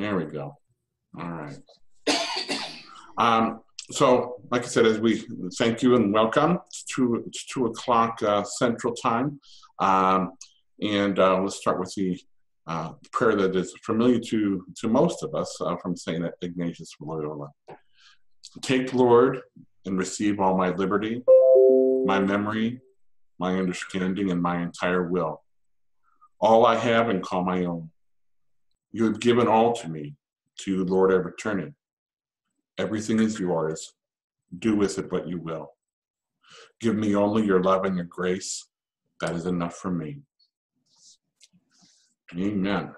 There we go. All right. Um, so, like I said, as we thank you and welcome. Two, it's two o'clock uh, Central Time. Um, and uh, let's start with the uh, prayer that is familiar to, to most of us uh, from St. Ignatius of Loyola. Take, Lord, and receive all my liberty, my memory, my understanding, and my entire will. All I have and call my own. You have given all to me. To you, Lord, I return it. Everything is yours. Do with it what you will. Give me only your love and your grace. That is enough for me. Amen.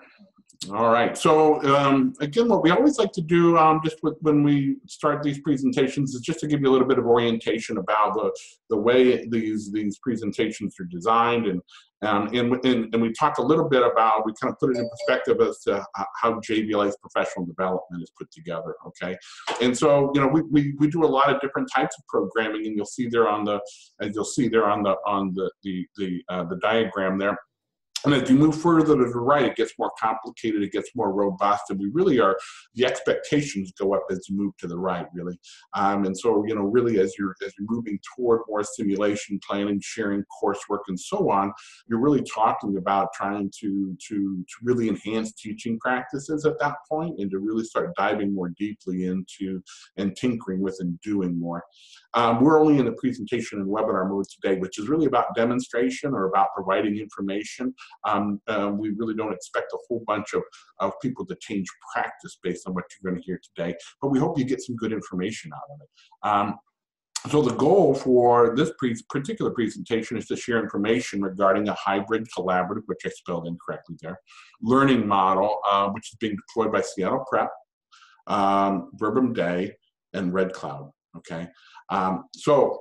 All right. So um, again, what we always like to do, um, just with, when we start these presentations, is just to give you a little bit of orientation about the the way these these presentations are designed, and um, and, and, and we talked a little bit about we kind of put it in perspective as to how JVLA's professional development is put together. Okay, and so you know we, we, we do a lot of different types of programming, and you'll see there on the as you'll see there on the on the the the, uh, the diagram there and as you move further to the right, it gets more complicated, it gets more robust, and we really are, the expectations go up as you move to the right, really. Um, and so, you know, really as you're, as you're moving toward more simulation, planning, sharing coursework, and so on, you're really talking about trying to, to, to really enhance teaching practices at that point and to really start diving more deeply into and tinkering with and doing more. Um, we're only in the presentation and webinar mode today, which is really about demonstration or about providing information. Um, uh, we really don't expect a whole bunch of, of people to change practice based on what you're going to hear today, but we hope you get some good information out of it. Um, so the goal for this pre particular presentation is to share information regarding a hybrid collaborative, which I spelled incorrectly there, learning model, uh, which is being deployed by Seattle Prep, um, Verbum Dei, and Red Cloud. Okay, um, so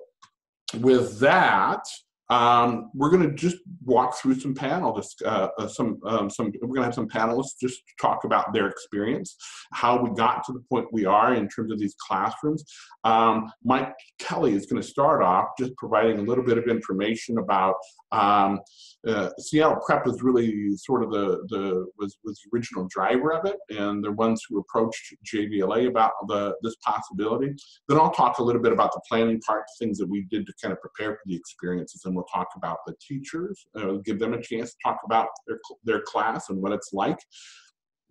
with that, um, we're going to just walk through some panel, uh, uh, some, um, some. We're going to have some panelists just talk about their experience, how we got to the point we are in terms of these classrooms. Um, Mike Kelly is going to start off just providing a little bit of information about um, uh, Seattle Prep is really sort of the the was was the original driver of it, and the ones who approached JVLA about the this possibility. Then I'll talk a little bit about the planning part, things that we did to kind of prepare for the experiences, and we'll talk about the teachers, uh, give them a chance to talk about their their class and what it's like.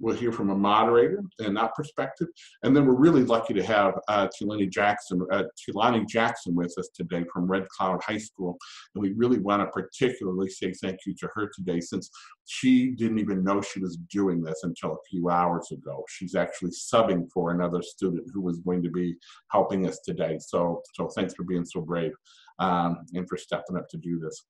We'll hear from a moderator and that perspective. And then we're really lucky to have uh, Tilani Jackson, uh, Tilani Jackson with us today from Red Cloud High School. And we really want to particularly say thank you to her today since she didn't even know she was doing this until a few hours ago. She's actually subbing for another student who was going to be helping us today. So, so thanks for being so brave um, and for stepping up to do this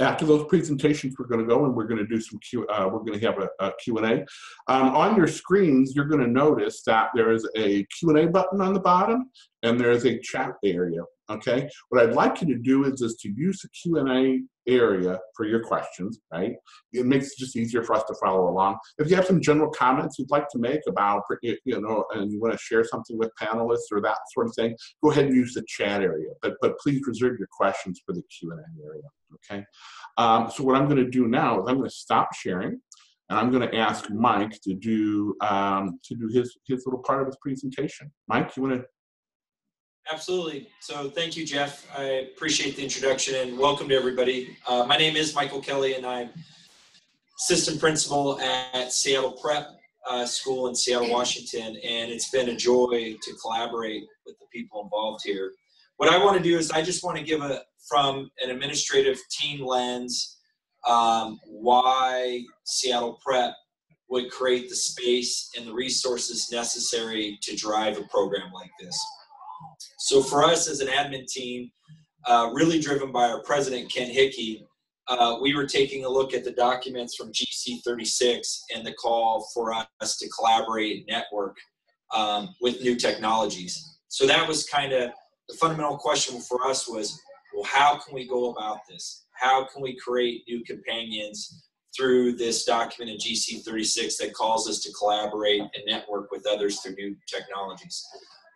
after those presentations, we're going to go and we're going to do some Q. Uh, we're going to have a, a Q&A. Um, on your screens, you're going to notice that there is a Q&A button on the bottom and there's a chat area. Okay. What I'd like you to do is, is to use the Q&A area for your questions, right? It makes it just easier for us to follow along. If you have some general comments you'd like to make about, you know, and you want to share something with panelists or that sort of thing, go ahead and use the chat area. But, but please reserve your questions for the Q&A area, okay? Um, so what I'm going to do now is I'm going to stop sharing and I'm going to ask Mike to do um, to do his his little part of his presentation. Mike, you want to Absolutely. So thank you, Jeff. I appreciate the introduction and welcome to everybody. Uh, my name is Michael Kelly and I'm system principal at Seattle Prep uh, School in Seattle, Washington. And it's been a joy to collaborate with the people involved here. What I want to do is I just want to give a, from an administrative team lens, um, why Seattle Prep would create the space and the resources necessary to drive a program like this. So for us as an admin team, uh, really driven by our president, Kent Hickey, uh, we were taking a look at the documents from GC36 and the call for us to collaborate and network um, with new technologies. So that was kind of the fundamental question for us was, well, how can we go about this? How can we create new companions through this document in GC36 that calls us to collaborate and network with others through new technologies?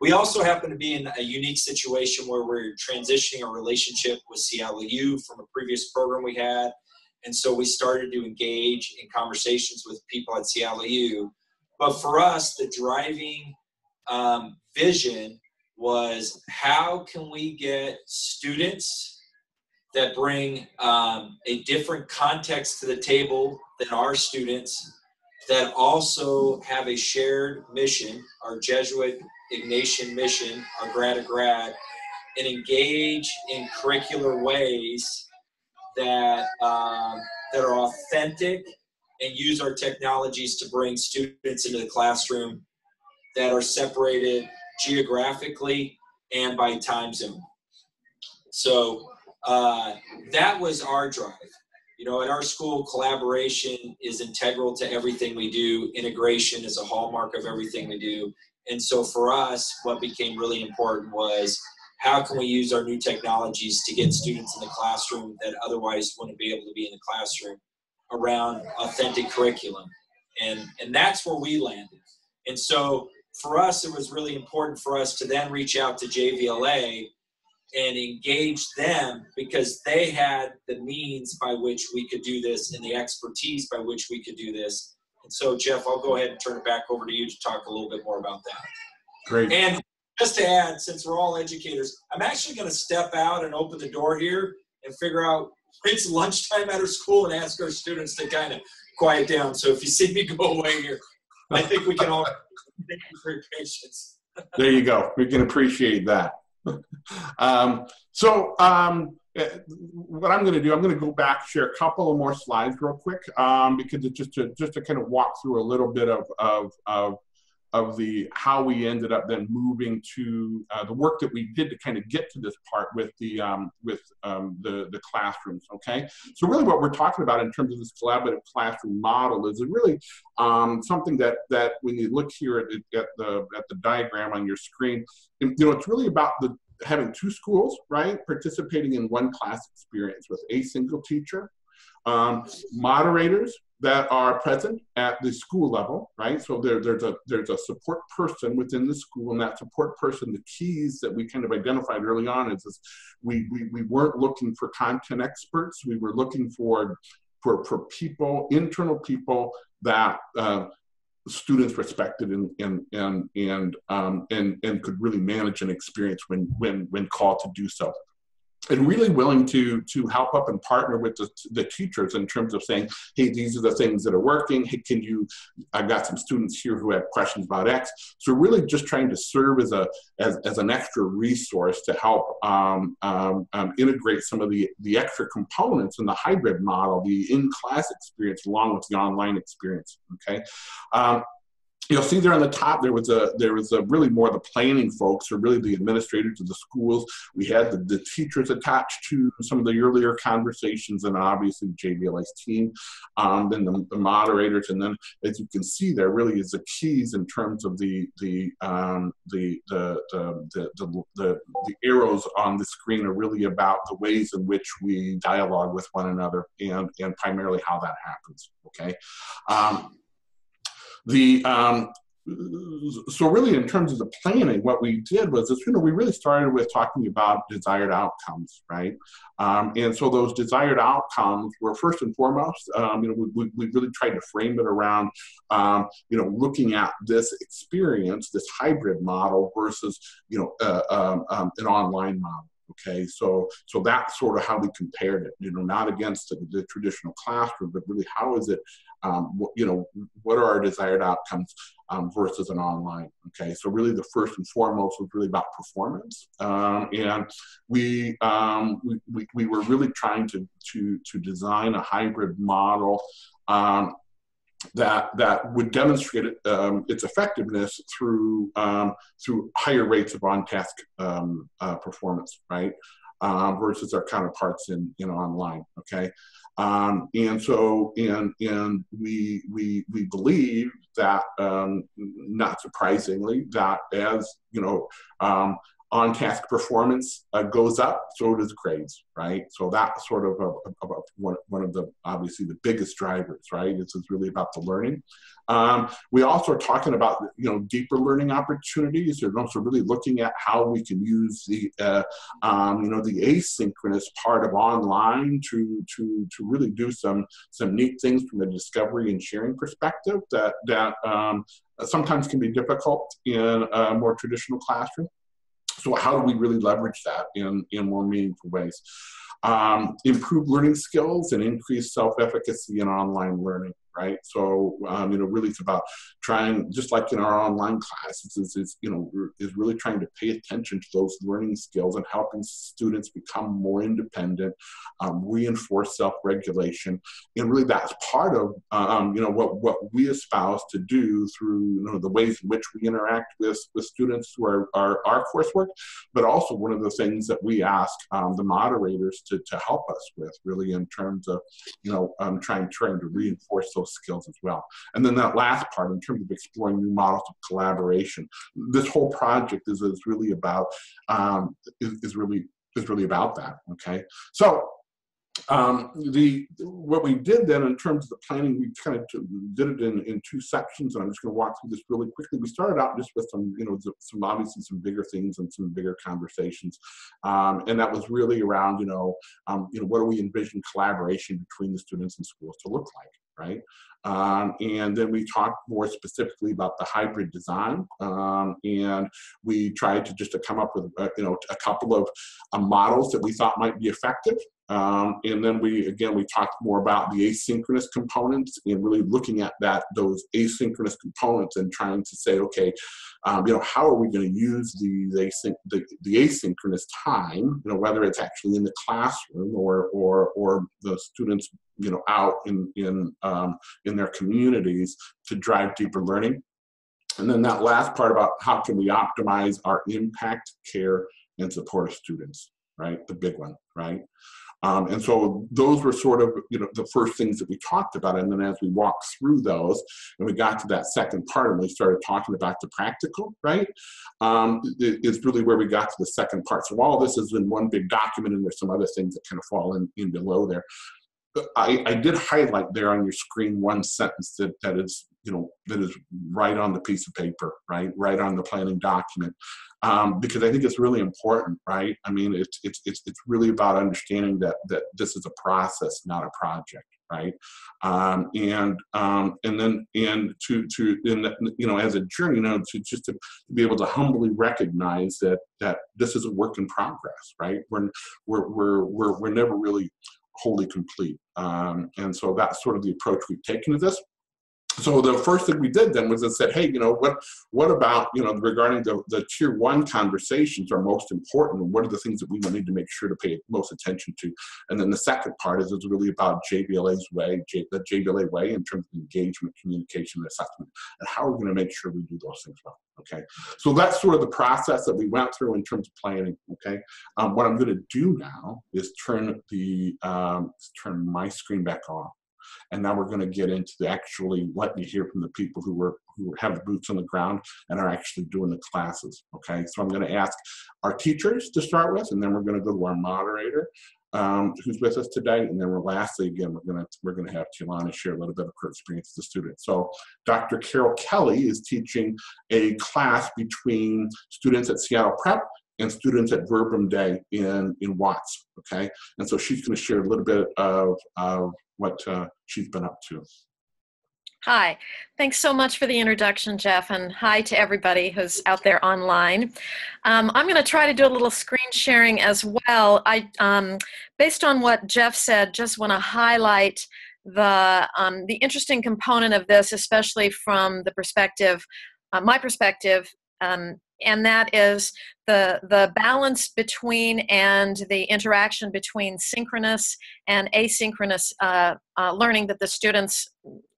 We also happen to be in a unique situation where we're transitioning a relationship with Seattle U from a previous program we had. And so we started to engage in conversations with people at Seattle U But for us, the driving um, vision was how can we get students that bring um, a different context to the table than our students that also have a shared mission, our Jesuit Ignatian mission, our grad to grad, and engage in curricular ways that um, that are authentic and use our technologies to bring students into the classroom that are separated geographically and by time zone. So uh, that was our drive. You know, at our school, collaboration is integral to everything we do. Integration is a hallmark of everything we do. And so for us, what became really important was how can we use our new technologies to get students in the classroom that otherwise wouldn't be able to be in the classroom around authentic curriculum. And, and that's where we landed. And so for us, it was really important for us to then reach out to JVLA and engage them because they had the means by which we could do this and the expertise by which we could do this. And so, Jeff, I'll go ahead and turn it back over to you to talk a little bit more about that. Great. And just to add, since we're all educators, I'm actually going to step out and open the door here and figure out it's lunchtime at our school and ask our students to kind of quiet down. So if you see me go away here, I think we can all thank you for your patience. there you go. We can appreciate that. Um, so um, eh, what I'm going to do, I'm going to go back, share a couple of more slides real quick, um, because it's just to just to kind of walk through a little bit of of, of of the how we ended up then moving to uh, the work that we did to kind of get to this part with the um, with um, the the classrooms. Okay, so really what we're talking about in terms of this collaborative classroom model is really um, something that that when you look here at, at the at the diagram on your screen, you know it's really about the having two schools right participating in one class experience with a single teacher um, moderators that are present at the school level, right? So there, there's a there's a support person within the school, and that support person, the keys that we kind of identified early on is, is we, we we weren't looking for content experts. We were looking for for for people, internal people that uh, students respected and and and and um, and and could really manage an experience when when when called to do so and really willing to to help up and partner with the, the teachers in terms of saying hey these are the things that are working. Hey can you i've got some students here who have questions about x. So really just trying to serve as a as, as an extra resource to help um, um, um, integrate some of the the extra components in the hybrid model the in-class experience along with the online experience okay? Um, you'll see there on the top there was a there was a really more the planning folks or really the administrators of the schools. We had the, the teachers attached to some of the earlier conversations and obviously JVLA's team um, then the, the, moderators. And then as you can see there really is the keys in terms of the the um, the, the, the, the, the, the arrows on the screen are really about the ways in which we dialogue with one another and and primarily how that happens okay? Um, the um, so really in terms of the planning what we did was you know we really started with talking about desired outcomes right um, and so those desired outcomes were first and foremost um, you know we, we, really tried to frame it around um, you know looking at this experience this hybrid model versus you know uh, um, um, an online model Okay, so so that's sort of how we compared it. You know, not against the, the traditional classroom, but really how is it? Um, you know, what are our desired outcomes um, versus an online? Okay, so really the first and foremost was really about performance, um, and we, um, we, we we were really trying to to to design a hybrid model um, that that would demonstrate um, its effectiveness through um, through higher rates of on-task um, uh, performance, right? Um, versus our counterparts in in online. Okay, um, and so and and we we we believe that um, not surprisingly that as you know on task performance uh, goes up, so does grades, right? So that's sort of a, a, a, one, one of the obviously the biggest drivers, right? This is really about the learning. Um, we also are talking about you know deeper learning opportunities. We're also really looking at how we can use the uh, um, you know the asynchronous part of online to to to really do some some neat things from a discovery and sharing perspective that that um, sometimes can be difficult in a more traditional classroom. So how do we really leverage that in, in more meaningful ways? Um, improve learning skills and increase self-efficacy in online learning right? So, um, you know, really it's about trying, just like in our online classes, is, is, you know, is really trying to pay attention to those learning skills and helping students become more independent, um, reinforce self-regulation. And really that's part of, um, you know, what, what we espouse to do through, you know, the ways in which we interact with, with students through our, our, our coursework, but also one of the things that we ask um, the moderators to, to help us with really in terms of, you know, um, trying, trying to reinforce those skills as well. And then that last part, in terms of exploring new models of collaboration, this whole project is, is really about um, is, is really is really about that. Okay, so um, the what we did then in terms of the planning, we kind of did it in, in two sections, and I'm just going to walk through this really quickly. We started out just with some, you know, some obviously some bigger things and some bigger conversations, um, and that was really around, you know, um, you know, what do we envision collaboration between the students and schools to look like? Right? Um, and then we talked more specifically about the hybrid design, um, and we tried to just to come up with uh, you know a couple of uh, models that we thought might be effective. Um, and then we again we talked more about the asynchronous components and really looking at that those asynchronous components and trying to say okay um, you know how are we going to use the, the asynchronous time you know whether it's actually in the classroom or or or the students you know out in in um, in their communities to drive deeper learning? And then that last part about how can we optimize our impact care and support of students right? The big one right um, and so those were sort of you know the first things that we talked about. And then as we walked through those and we got to that second part and we started talking about the practical right? Um, is really where we got to the second part. So all this is in one big document and there's some other things that kind of fall in, in below there. I, I did highlight there on your screen one sentence that, that is you know that is right on the piece of paper right? Right on the planning document. Um, because I think it's really important right? I mean it's it's it's it's really about understanding that that this is a process not a project right? Um, and um, and then and to to in the, you know as a journey you know to just to be able to humbly recognize that that this is a work in progress right? We're we're we're we're, we're never really wholly complete. Um, and so that's sort of the approach we've taken to this. So the first thing we did then was I said, hey, you know, what what about, you know, regarding the, the tier one conversations are most important and what are the things that we need to make sure to pay most attention to? And then the second part is, is really about JVLA's way, J, the JBLA way in terms of engagement, communication, and assessment, and how we're going to make sure we do those things well. Okay, so that's sort of the process that we went through in terms of planning. Okay, um, what I'm going to do now is turn the um, turn my screen back on, and now we're going to get into the actually let you hear from the people who were who have boots on the ground and are actually doing the classes. Okay, so I'm going to ask our teachers to start with, and then we're going to go to our moderator, um, who's with us today, and then we're lastly again we're gonna we're gonna have Tilana share a little bit of her experience as a student. So Dr. Carol Kelly is teaching a class between students at Seattle Prep and students at Verbum Dei in in Watts. Okay, and so she's going to share a little bit of of what uh, she's been up to. Hi, thanks so much for the introduction, Jeff, and hi to everybody who's out there online. Um, I'm going to try to do a little screen sharing as well. I, um, based on what Jeff said, just want to highlight the um, the interesting component of this, especially from the perspective, uh, my perspective, um, and that is the the balance between and the interaction between synchronous and asynchronous uh, uh, learning that the students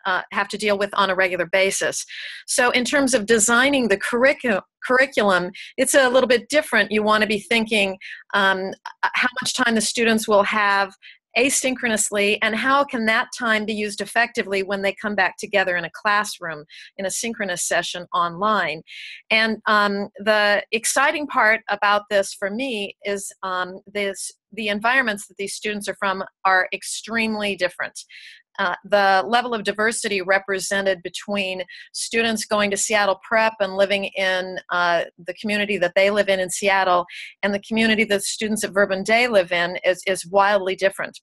uh, have to deal with on a regular basis. So, in terms of designing the curriculum, curriculum, it's a little bit different. You want to be thinking um, how much time the students will have asynchronously and how can that time be used effectively when they come back together in a classroom in a synchronous session online? And um, the exciting part about this for me is um, this the environments that these students are from are extremely different uh, the level of diversity represented between students going to Seattle Prep and living in uh, the community that they live in in Seattle and the community that students at Verbum Dei live in is, is wildly different.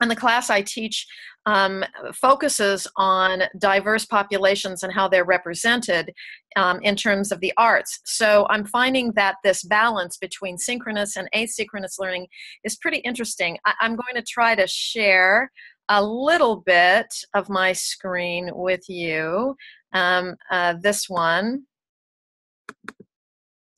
and the class I teach um, focuses on diverse populations and how they're represented um, in terms of the arts. So I'm finding that this balance between synchronous and asynchronous learning is pretty interesting. I- I'm going to try to share a little bit of my screen with you. Um, uh, this one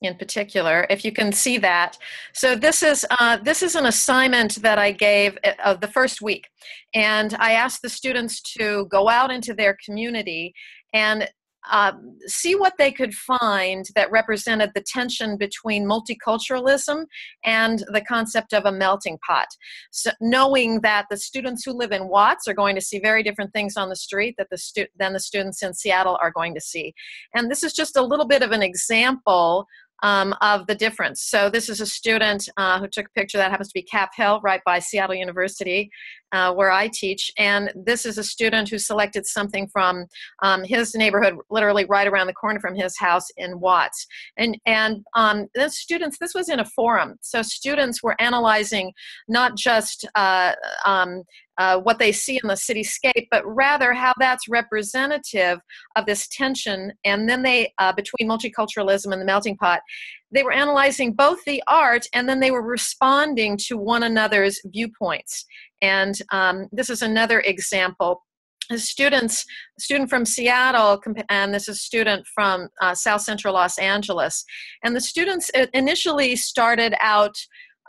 in particular, if you can see that. So this is uh, this is an assignment that I gave uh, the first week, and I asked the students to go out into their community and uh, see what they could find that represented the tension between multiculturalism and the concept of a melting pot. So knowing that the students who live in Watts are going to see very different things on the street that the stu- than the students in Seattle are going to see. And this is just a little bit of an example um, of the difference. So this is a student uh, who took a picture that happens to be Cap Hill, right by Seattle University, uh, where I teach. And this is a student who selected something from um, his neighborhood, literally right around the corner from his house in Watts. And and um, the students, this was in a forum, so students were analyzing not just uh, um, uh, what they see in the cityscape, but rather how that's representative of this tension. And then they, uh, between multiculturalism and the melting pot, they were analyzing both the art and then they were responding to one another's viewpoints. And um, this is another example students student from seattle and this is a student from uh, south central los angeles and the students initially started out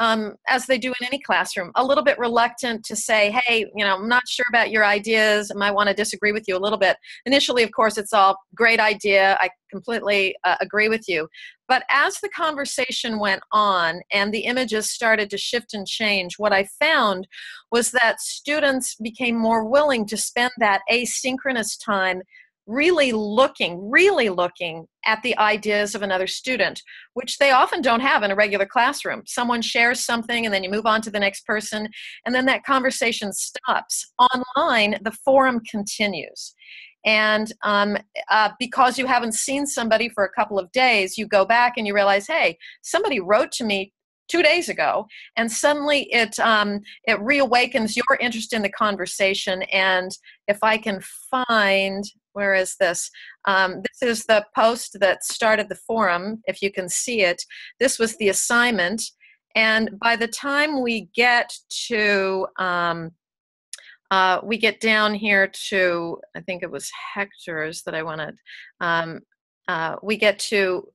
um, as they do in any classroom, a little bit reluctant to say, hey, you know, I'm not sure about your ideas. I might want to disagree with you a little bit. Initially, of course, it's all great idea. I completely uh, agree with you. But as the conversation went on and the images started to shift and change, what I found was that students became more willing to spend that asynchronous time really looking, really looking at the ideas of another student, which they often don't have in a regular classroom. Someone shares something and then you move on to the next person, and then that conversation stops. Online, the forum continues. And um, uh, because you haven't seen somebody for a couple of days, you go back and you realize, hey, somebody wrote to me two days ago and suddenly it um, it reawakens your interest in the conversation and if i can find where is this? Um, this is the post that started the forum, if you can see it. This was the assignment. And by the time we get to, um, uh, we get down here to, I think it was Hector's that I wanted, um, uh, we get to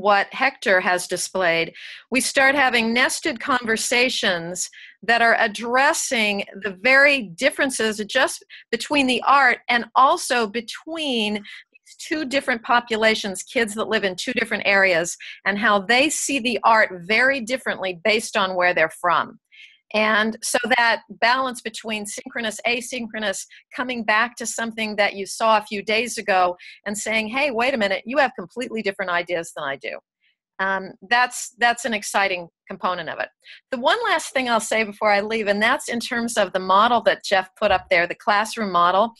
what Hector has displayed, we start having nested conversations that are addressing the very differences just between the art and also between two different populations, kids that live in two different areas, and how they see the art very differently based on where they're from. And so that balance between synchronous, asynchronous, coming back to something that you saw a few days ago and saying, hey, wait a minute, you have completely different ideas than I do. Um, that's that's an exciting component of it. The one last thing I'll say before I leave, and that's in terms of the model that Jeff put up there, the classroom model.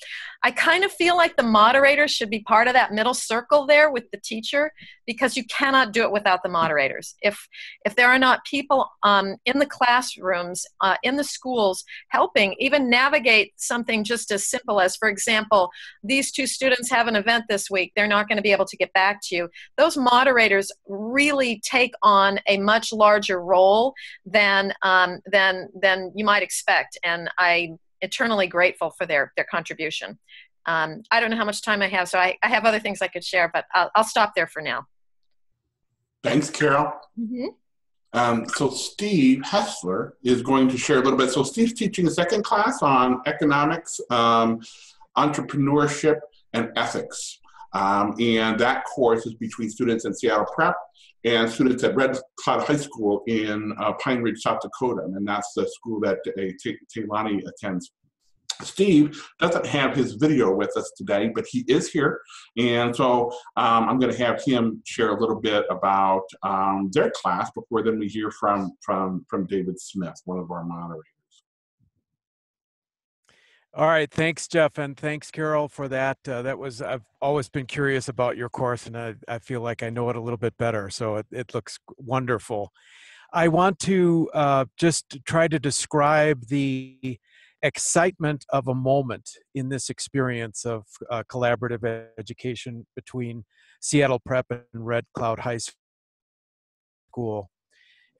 I kind of feel like the moderators should be part of that middle circle there with the teacher because you cannot do it without the moderators. If if there are not people um, in the classrooms, uh, in the schools, helping even navigate something just as simple as, for example, these two students have an event this week, they're not going to be able to get back to you. Those moderators really take on a much larger larger role than um, than than you might expect, and I'm eternally grateful for their their contribution. Um, I don't know how much time I have, so I, I have other things I could share, but I'll, I'll stop there for now. Thanks, Carol. Mm-hmm. Um, so Steve Hessler is going to share a little bit. So Steve's teaching a second class on economics, um, entrepreneurship, and ethics. Um, and that course is between students in Seattle Prep and students at Red Cloud High School in uh, Pine Ridge, South Dakota, and that's the school that uh, Taylani attends. Steve doesn't have his video with us today, but he is here. And so um, I'm going to have him share a little bit about um, their class before then we hear from, from, from David Smith, one of our moderators. All right, thanks, Jeff, and thanks, Carol, for that. Uh, that was I've always been curious about your course, and I, I feel like I know it a little bit better. So it, it looks wonderful. I want to uh, just try to describe the excitement of a moment in this experience of uh, collaborative education between Seattle Prep and Red Cloud High School.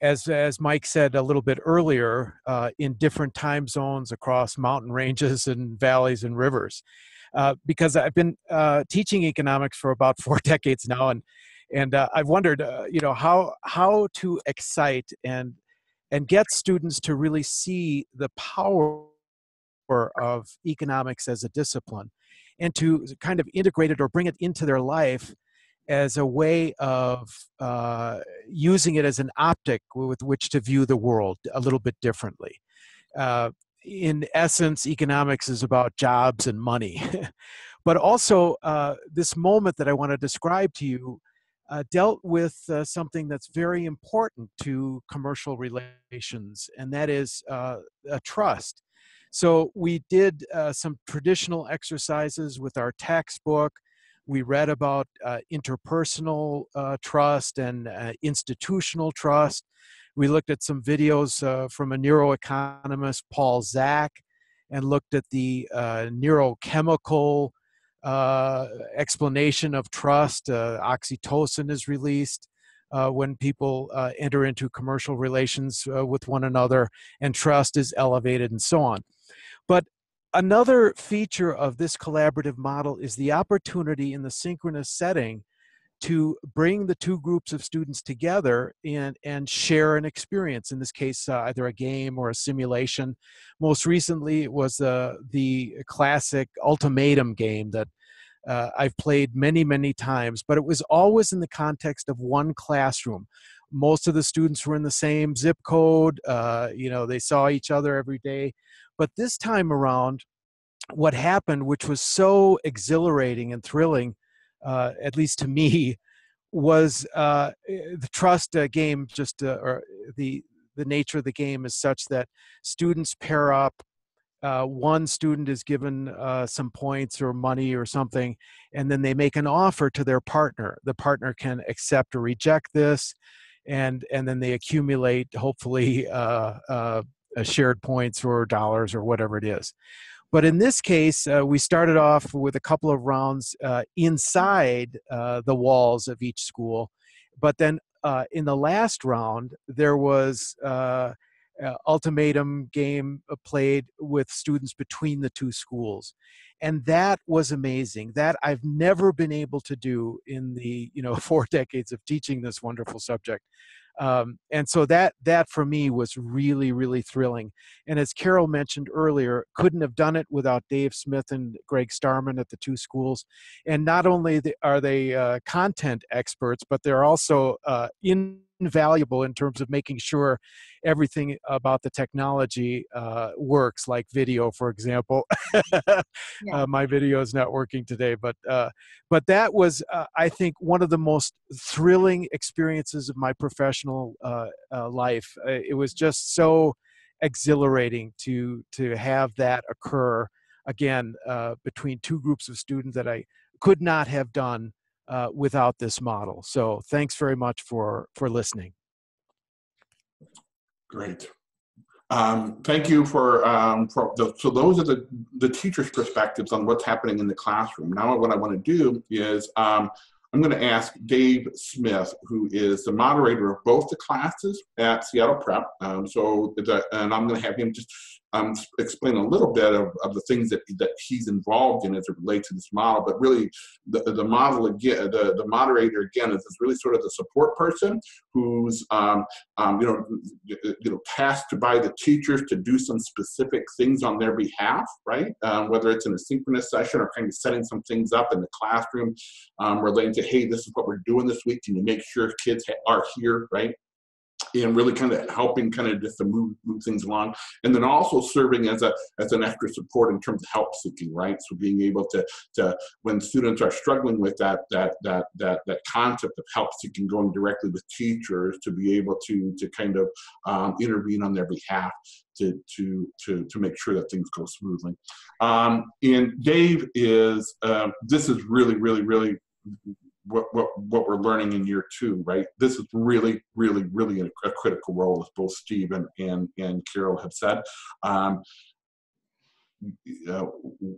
As, as Mike said a little bit earlier, uh, in different time zones across mountain ranges and valleys and rivers. Uh, because I've been uh, teaching economics for about four decades now, and and uh, I've wondered, uh, you know, how how to excite and and get students to really see the power of economics as a discipline, and to kind of integrate it or bring it into their life as a way of uh, using it as an optic with which to view the world a little bit differently. Uh, in essence, economics is about jobs and money. but also, uh, this moment that I want to describe to you uh, dealt with uh, something that's very important to commercial relations, and that is uh, a trust. So we did some traditional exercises with our textbook. We read about uh, interpersonal uh, trust and institutional trust. We looked at some videos from a neuroeconomist, Paul Zak, and looked at the neurochemical uh, explanation of trust. Uh, oxytocin is released uh, when people uh, enter into commercial relations uh, with one another, and trust is elevated, and so on. But another feature of this collaborative model is the opportunity in the synchronous setting to bring the two groups of students together and, and share an experience. In this case, uh, either a game or a simulation. Most recently, it was uh, the classic ultimatum game that uh, I've played many, many times, but it was always in the context of one classroom. Most of the students were in the same zip code, uh, you know, they saw each other every day. But this time around, what happened, which was so exhilarating and thrilling, uh, at least to me, was uh, the trust uh, game. Just uh, or the the nature of the game is such that students pair up uh, one student is given uh, some points or money or something, and then they make an offer to their partner. The partner can accept or reject this, and and then they accumulate hopefully uh, uh shared points or dollars or whatever it is. But in this case, uh, we started off with a couple of rounds uh, inside the walls of each school, but then in the last round there was uh, ultimatum game uh, played with students between the two schools. And that was amazing that i've never been able to do in the you know four decades of teaching this wonderful subject. Um, and so that that for me was really really thrilling. And as carol mentioned earlier couldn't have done it without dave smith and greg starman at the two schools. And not only are they uh, content experts but they're also uh, in invaluable in terms of making sure everything about the technology uh, works, like video, for example. yeah. uh, my video is not working today, but uh, but that was, uh, I think, one of the most thrilling experiences of my professional uh, uh, life. it was just so exhilarating to to have that occur again between two groups of students that I could not have done uh, without this model. So thanks very much for, for listening. Great. Um, thank you for, um, for the, so those are the, the teacher's perspectives on what's happening in the classroom. Now what I want to do is um, I'm going to ask Dave Smith, who is the moderator of both the classes at Seattle Prep. Um, so, the, and I'm going to have him just um, explain a little bit of, of the things that, that he's involved in as it relates to this model. But really, the, the model again, the, the moderator again is, is really sort of the support person who's um, um, you know you know tasked by the teachers to do some specific things on their behalf, right? Um, whether it's in a synchronous session or kind of setting some things up in the classroom, um, relating to hey, this is what we're doing this week. Can you make sure kids are here, right? And really kind of helping kind of just to move, move things along. And then also serving as a as an extra support in terms of help seeking right? So being able to to when students are struggling with that that that that that concept of help seeking going directly with teachers to be able to to kind of um, intervene on their behalf to to to to make sure that things go smoothly. Um, and dave is uh, this is really really really what, what, what we're learning in year two, right? This is really, really, really a, a critical role, as both Steve and, and, and Carol have said. Um, uh,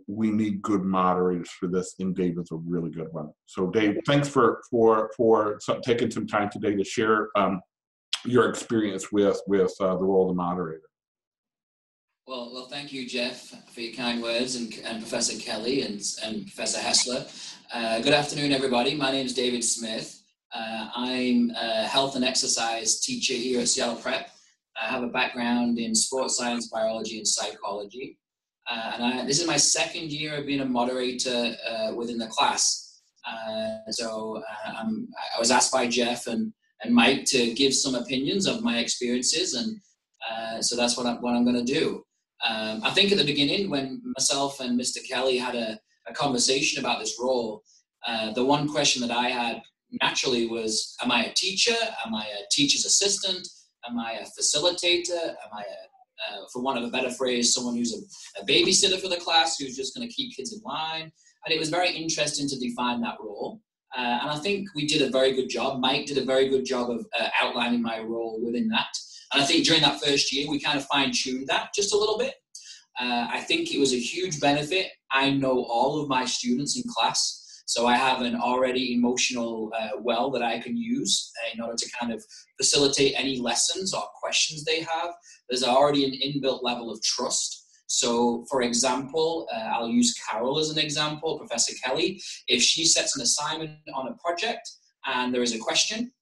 we need good moderators for this, and Dave is a really good one. So, Dave, thanks for for for some, taking some time today to share um, your experience with with uh, the role of the moderator. Well, well, thank you, Jeff, for your kind words, and, and Professor Kelly and, and Professor Hessler. Uh, good afternoon, everybody. My name is David Smith. Uh, I'm a health and exercise teacher here at Seattle Prep. I have a background in sports science, biology, and psychology. Uh, and I, this is my second year of being a moderator uh, within the class. Uh, so uh, i was asked by Jeff and, and Mike to give some opinions of my experiences, and so that's what I'm, what I'm going to do. Um, I think at the beginning, when myself and Mr. Kelly had a, a conversation about this role, uh, the one question that I had naturally was Am I a teacher? Am I a teacher's assistant? Am I a facilitator? Am I a uh, for want of a better phrase, someone who's a, a babysitter for the class who's just going to keep kids in line. And it was very interesting to define that role. Uh, and I think we did a very good job. Mike did a very good job of uh, outlining my role within that. And I think during that first year, we kind of fine tuned that just a little bit. Uh, I think it was a huge benefit. I know all of my students in class. So I have an already emotional uh, well that I can use in order to kind of facilitate any lessons or questions they have. There's already an inbuilt level of trust. So, for example, uh, I'll use Carol as an example, Professor Kelly. If she sets an assignment on a project and there is a question,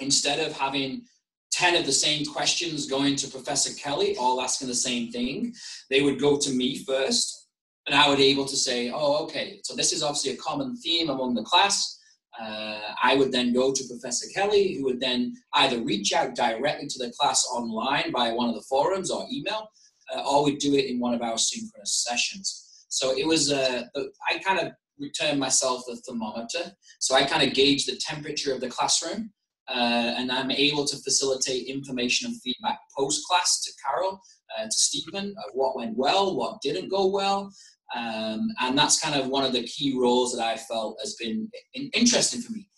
instead of having 10 of the same questions going to Professor Kelly, all asking the same thing, they would go to me first and I would be able to say, oh, okay, so this is obviously a common theme among the class. Uh, I would then go to Professor Kelly, who would then either reach out directly to the class online by one of the forums or email, uh, or we'd do it in one of our synchronous sessions. So it was, uh, I kind of returned myself the thermometer. So I kind of gauge the temperature of the classroom, uh, and I'm able to facilitate information and feedback post class to Carol, uh, to Stephen, of what went well, what didn't go well, um, and that's kind of one of the key roles that I felt has been in, interesting for me.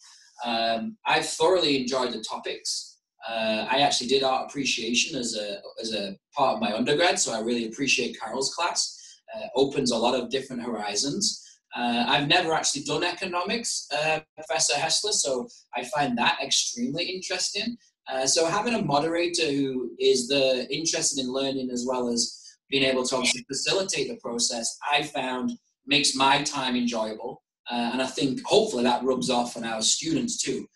Um, I've thoroughly enjoyed the topics. Uh, I actually did art appreciation as a, as a part of my undergrad, so I really appreciate Carol's class. Uh, opens a lot of different horizons. Uh, I've never actually done economics, uh, Professor Hessler, so I find that extremely interesting. Uh, so having a moderator who is the interested in learning as well as being able to facilitate the process, I found makes my time enjoyable. Uh, and I think hopefully that rubs off on our students too.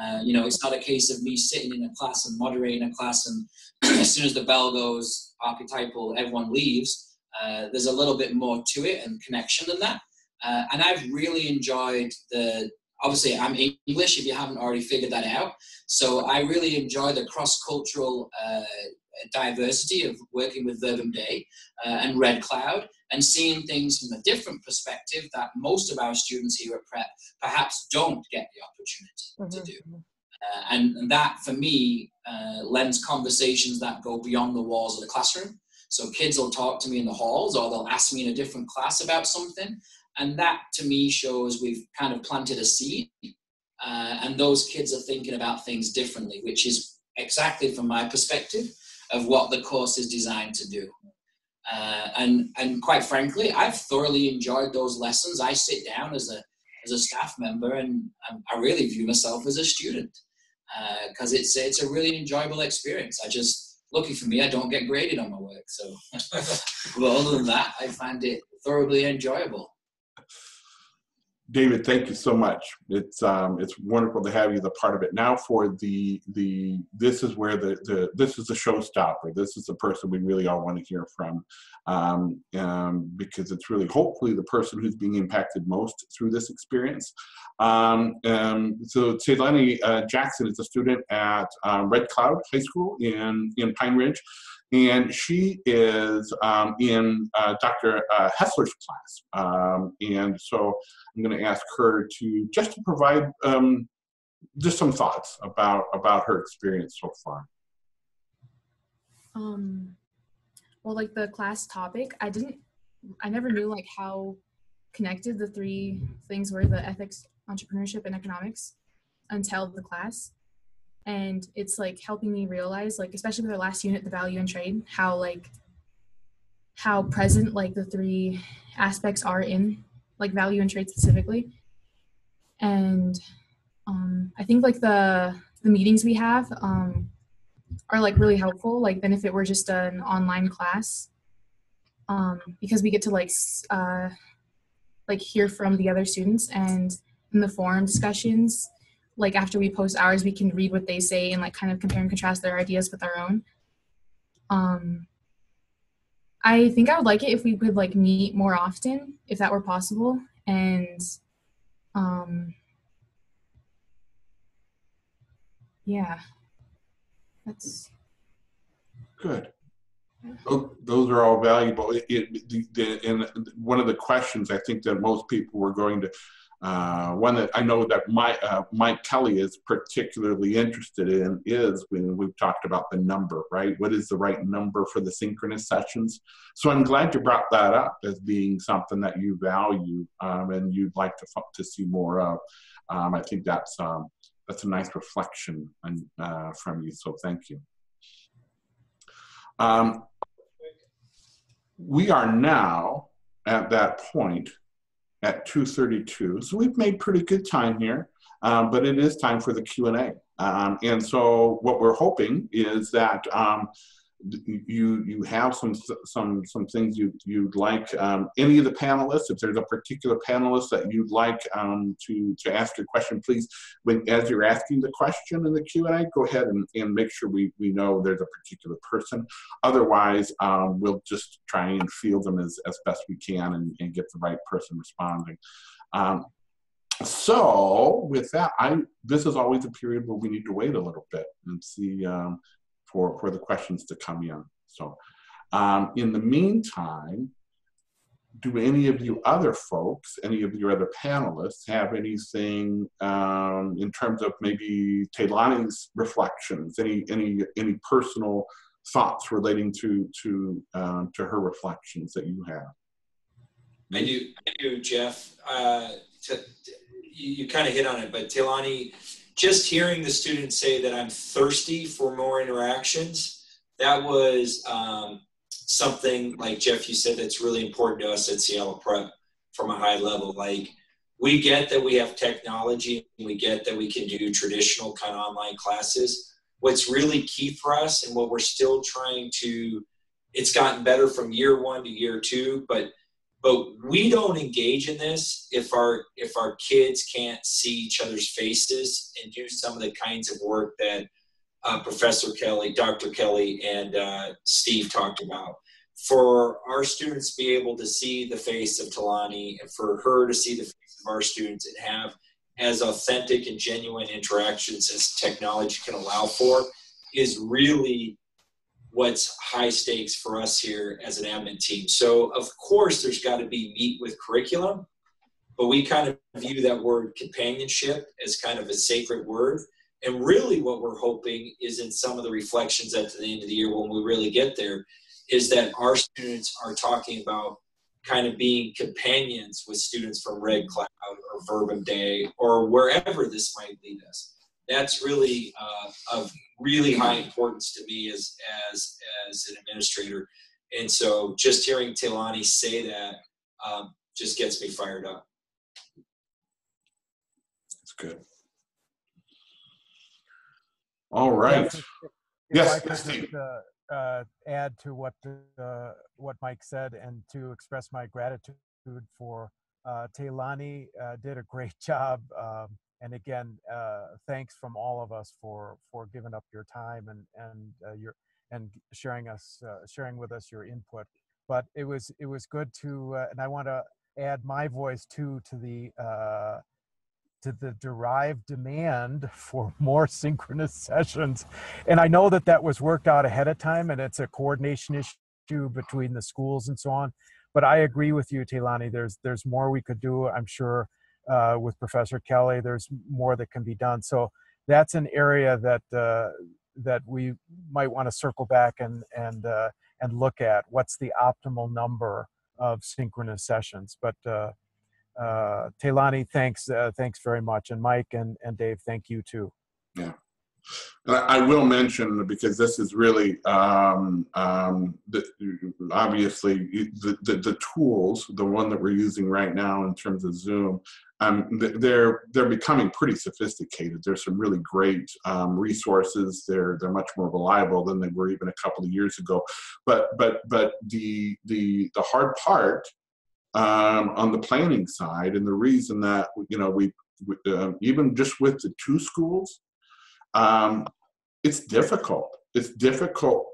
Uh, you know, it's not a case of me sitting in a class and moderating a class, and as soon as the bell goes, archetypal, everyone leaves. Uh, there's a little bit more to it and connection than that. Uh, and I've really enjoyed the. Obviously, I'm English. If you haven't already figured that out, so I really enjoy the cross-cultural uh, diversity of working with Verbum Dei uh, and Red Cloud and seeing things from a different perspective that most of our students here at Prep perhaps don't get the opportunity mm-hmm. to do. Uh, and, and, that, for me, uh, lends conversations that go beyond the walls of the classroom. So kids will talk to me in the halls or they'll ask me in a different class about something. And that, to me, shows we've kind of planted a seed. Uh, and those kids are thinking about things differently, which is exactly from my perspective of what the course is designed to do. Uh, and and quite frankly, I've thoroughly enjoyed those lessons. I sit down as a as a staff member, and I really view myself as a student because uh, it's it's a really enjoyable experience. I just lucky for me, I don't get graded on my work, so but other than that, I find it thoroughly enjoyable. David, thank you so much. It's um, it's wonderful to have you the part of it. Now for the the this is where the, the this is the showstopper. This is the person we really all want to hear from, um, um, because it's really hopefully the person who's being impacted most through this experience. Um, um, so Tseleni uh, Jackson is a student at um, Red Cloud High School in in Pine Ridge and she is um, in uh, Dr. Uh, Hessler's class. Um, and so I'm going to ask her to just to provide um, just some thoughts about about her experience so far. Um, well, like the class topic, I didn't, I never knew like how connected the three things were: the ethics, entrepreneurship and economics until the class. And it's like helping me realize, like, especially with our last unit, the value and trade, how like how present like the three aspects are in like value and trade specifically. And um, I think like the the meetings we have um, are like really helpful like than if it were just an online class um, because we get to like uh, like hear from the other students and in the forum discussions like after we post ours we can read what they say and like kind of compare and contrast their ideas with our own um i think i would like it if we could like meet more often if that were possible and um yeah that's Good. Tho- Those are all valuable. It, it, the, and one of the questions I think that most people were going to, uh, one that I know that my, uh, Mike Kelly is particularly interested in is when we've talked about the number, right? What is the right number for the synchronous sessions? So I'm glad you brought that up as being something that you value um, and you'd like to, to see more of. Um, I think that's, um, that's a nice reflection and, uh, from you, so thank you. Um, we are now at that point at 2.32 so we've made pretty good time here um, but it is time for the q&a um, and so what we're hoping is that um, you you have some some some things you you'd like um, any of the panelists if there's a particular panelist that you'd like um, to to ask your question please when as you're asking the question in the Q&A go ahead and, and make sure we we know there's a particular person. Otherwise um, we'll just try and field them as, as best we can and, and get the right person responding. Um, so with that I this is always a period where we need to wait a little bit and see um, for, for the questions to come in. So um, in the meantime, do any of you other folks, any of your other panelists have anything um, in terms of maybe Taylani's reflections, any, any, any personal thoughts relating to, to, um, to her reflections that you have? I do, I do, Jeff. Uh, to, you, you kind of hit on it, but Taylani, just hearing the students say that I'm thirsty for more interactions, that was um, something like Jeff, you said that's really important to us at Seattle Prep from a high level. Like we get that we have technology, and we get that we can do traditional kind of online classes. What's really key for us and what we're still trying to, it's gotten better from year one to year two, but but we don't engage in this if our if our kids can't see each other's faces and do some of the kinds of work that uh, Professor Kelly, Dr. Kelly, and uh, Steve talked about. For our students to be able to see the face of Talani, and for her to see the face of our students and have as authentic and genuine interactions as technology can allow for, is really what's high stakes for us here as an admin team. So of course there's got to be meat with curriculum, but we kind of view that word companionship as kind of a sacred word. And really what we're hoping is in some of the reflections at the end of the year when we really get there is that our students are talking about kind of being companions with students from Red Cloud or Verbum Dei or wherever this might lead us that's really uh, of really high importance to me as as as an administrator. And so just hearing Tilani say that um, just gets me fired up. That's good. All right. If Yes, I could yes, Steve. just, uh, uh, add to what uh, what Mike said and to express my gratitude for uh, Taylani uh, did a great job. Um, and again, uh, thanks from all of us for for giving up your time and and uh, your and sharing us uh, sharing with us your input. But it was it was good to, uh, and I want to add my voice too to the uh, to the derived demand for more synchronous sessions. And I know that that was worked out ahead of time, and it's a coordination issue between the schools and so on. But I agree with you, Taylani. There's there's more we could do. I'm sure uh, with Professor Kelly. There's more that can be done. So that's an area that uh, that we might want to circle back and and uh, and look at. What's the optimal number of synchronous sessions? But uh, uh, Taylani, thanks, uh, thanks very much, and Mike and and Dave, thank you too. Yeah. I will mention because this is really um, um, the, obviously the, the, the tools, the one that we're using right now in terms of Zoom, um, they're they're becoming pretty sophisticated. There's some really great um, resources. They're they're much more reliable than they were even a couple of years ago. But but but the the the hard part um, on the planning side, and the reason that you know we, we uh, even just with the two schools um, it's difficult. It's difficult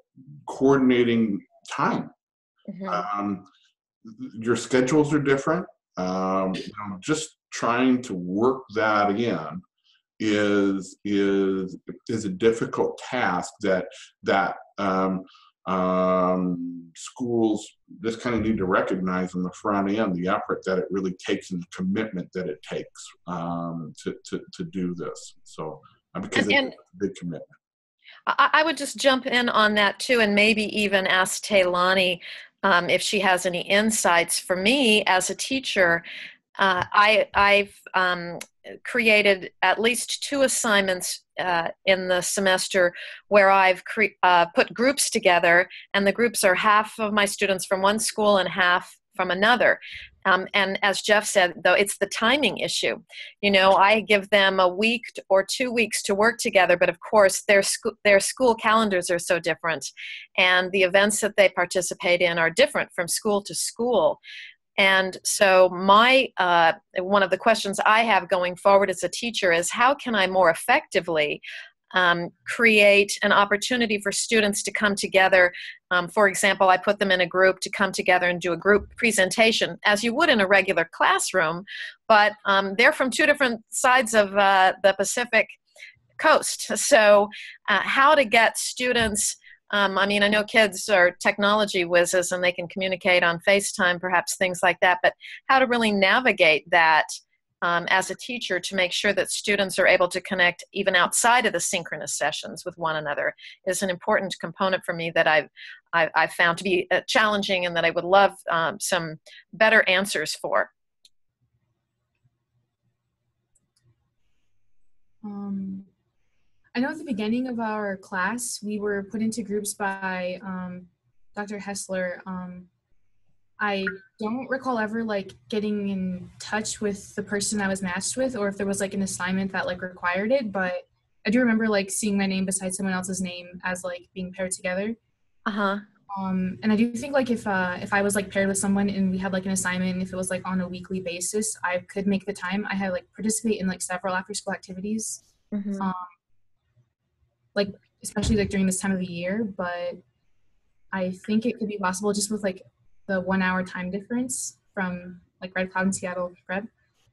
coordinating time. Mm-hmm. Um, your schedules are different. Um, you know, just trying to work that in is is is a difficult task that that um, um, schools just kind of need to recognize on the front end the effort that it really takes and the commitment that it takes um, to, to to do this. So because and, it's a big commitment. I, would just jump in on that too, and maybe even ask Taylani um, if she has any insights. For me, as a teacher, uh, I, I've um, created at least two assignments uh, in the semester where I've cre- uh, put groups together, and the groups are half of my students from one school and half from another. Um, and as Jeff said, though, it's the timing issue. You know, I give them a week or two weeks to work together, but of course, their their school calendars are so different, and the events that they participate in are different from school to school. And so, my uh, one of the questions I have going forward as a teacher is how can I more effectively um, create an opportunity for students to come together. Um, for example, I put them in a group to come together and do a group presentation, as you would in a regular classroom, but um, they're from two different sides of uh, the Pacific coast. So, uh, how to get students. Um, I mean, I know kids are technology whizzes and they can communicate on FaceTime, perhaps things like that, but how to really navigate that um, as a teacher to make sure that students are able to connect even outside of the synchronous sessions with one another is an important component for me that I've, I've, I've found to be uh, challenging and that I would love um, some better answers for. I know at the beginning of our class, we were put into groups by um, Dr. Hessler um, I don't recall ever like getting in touch with the person I was matched with or if there was like an assignment that like required it, but I do remember like seeing my name beside someone else's name as like being paired together. Uh-huh. Um and I do think like if uh if I was like paired with someone and we had like an assignment if it was like on a weekly basis, I could make the time. I had like participate in like several after school activities. Mm-hmm. Um like especially like during this time of the year, but I think it could be possible just with like the one hour time difference from like Red Cloud and Seattle red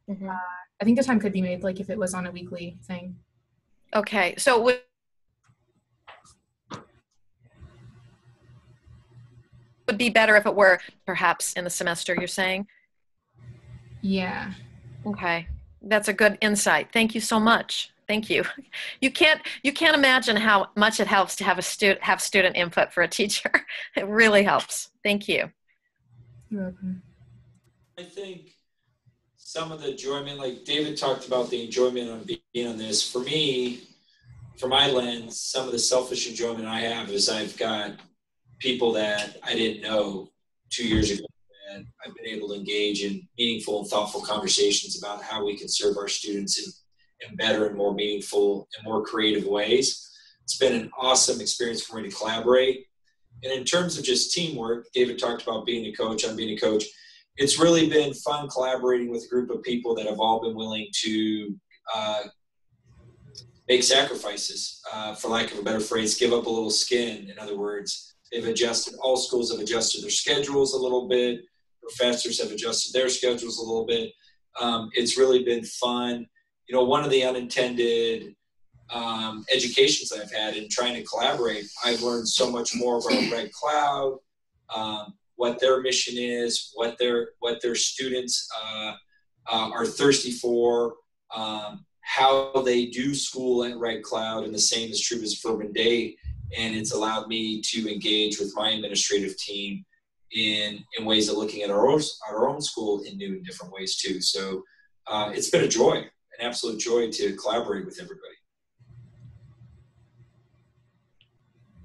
Mm-hmm. Uh, I think the time could be made like if it was on a weekly thing. Okay, so would would be better if it were perhaps in the semester. You're saying? Yeah. Okay, that's a good insight. Thank you so much. Thank you. You can't you can't imagine how much it helps to have a student have student input for a teacher. It really helps. Thank you. You're welcome. I think some of the enjoyment, like David talked about the enjoyment on being on this. For me, from my lens, some of the selfish enjoyment I have is I've got people that I didn't know two years ago and I've been able to engage in meaningful and thoughtful conversations about how we can serve our students in, in better and more meaningful and more creative ways. It's been an awesome experience for me to collaborate and in terms of just teamwork, David talked about being a coach, I'm being a coach. It's really been fun collaborating with a group of people that have all been willing to uh, make sacrifices, uh, for lack of a better phrase, give up a little skin. In other words, they've adjusted, all schools have adjusted their schedules a little bit, professors have adjusted their schedules a little bit. Um, it's really been fun. You know, one of the unintended um, educations I've had in trying to collaborate, I've learned so much more about Red Cloud, um, what their mission is, what their what their students uh, uh, are thirsty for, um, how they do school at Red Cloud, and the same is true as Verbum Dei. And it's allowed me to engage with my administrative team in in ways of looking at our own our own school in new and different ways too. So uh, it's been a joy, an absolute joy to collaborate with everybody.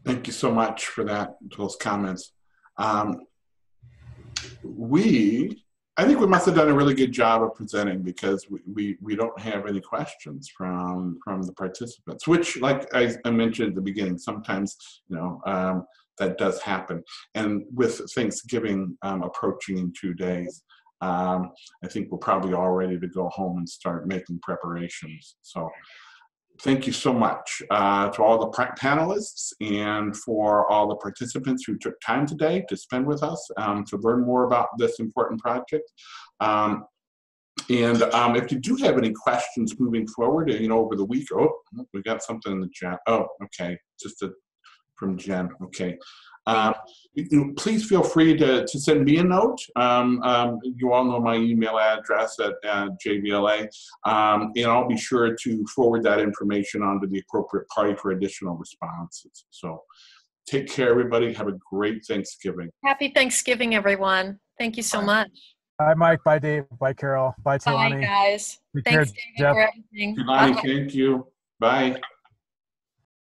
Thank you so much for that, those comments. Um, we, I think we must have done a really good job of presenting because we, we, we don't have any questions from, from the participants, which like I, I mentioned at the beginning, sometimes, you know, um, that does happen. And with Thanksgiving um, approaching in two days, um, I think we're probably all ready to go home and start making preparations. So thank you so much uh, to all the panelists and for all the participants who took time today to spend with us um, to learn more about this important project. Um, and um, if you do have any questions moving forward, you know, over the week, oh, we got something in the chat. Oh, okay, just a, from Jen. Okay. You know, please feel free to, to send me a note. Um, um, you all know my email address at, at JVLA, um, and I'll be sure to forward that information on to the appropriate party for additional responses. So take care, everybody. Have a great Thanksgiving. Happy Thanksgiving, everyone. Thank you so much. Bye, Mike. Bye, Dave. Bye, Carol. Bye, Bye, Talani. guys. Take care, David, Jeff. for everything. Lonnie, Bye. thank you. Bye.